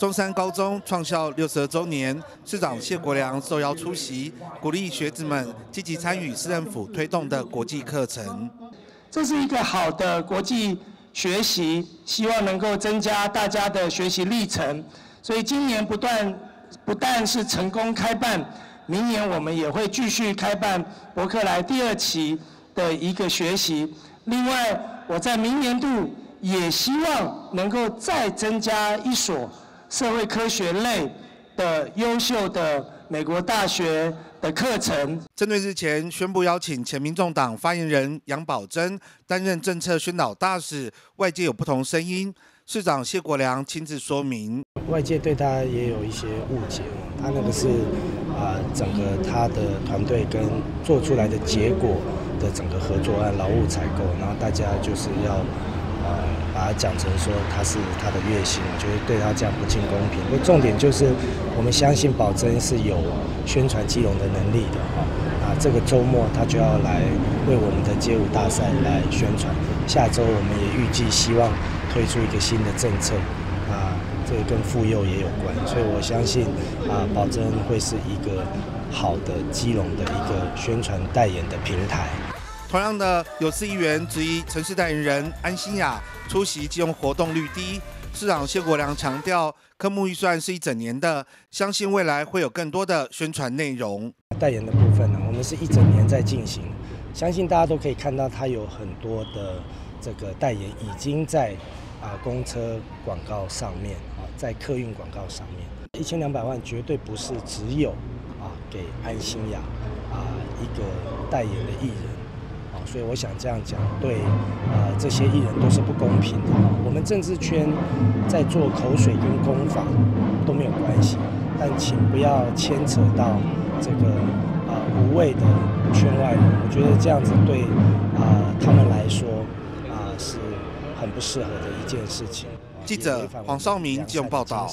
中山高中创校六十二周年，市长谢国良受邀出席，鼓励学子们积极参与市政府推动的国际课程。这是一个好的国际学习，希望能够增加大家的学习历程。所以今年不断不但是成功开办，明年我们也会继续开办伯克莱第二期的一个学习。另外，我在明年度也希望能够再增加一所。社会科学类的优秀的美国大学的课程。针对日前宣布邀请前民众党发言人杨宝珍担任政策宣导大使，外界有不同声音。市长谢国良亲自说明，外界对他也有一些误解，他那个是啊，整个他的团队跟做出来的结果的整个合作案劳务采购，然后大家就是要。呃，把它讲成说他是他的月薪，我觉得对他这样不尽公平。不过重点就是，我们相信宝珍是有宣传基隆的能力的哈。啊，这个周末他就要来为我们的街舞大赛来宣传。下周我们也预计希望推出一个新的政策，啊，这个跟妇幼也有关，所以我相信啊，宝珍会是一个好的基隆的一个宣传代言的平台。同样的，有市议员质疑城市代言人安心雅出席金融活动率低。市长谢国良强调，科目预算是一整年的，相信未来会有更多的宣传内容。代言的部分呢，我们是一整年在进行，相信大家都可以看到，他有很多的这个代言已经在啊公车广告上面啊，在客运广告上面，一千两百万绝对不是只有啊给安心雅啊一个代言的艺人。所以我想这样讲，对呃这些艺人都是不公平的。我们政治圈在做口水跟攻防都没有关系，但请不要牵扯到这个啊无谓的圈外人。我觉得这样子对啊他们来说啊是很不适合的一件事情。记者黄少明，金融报道。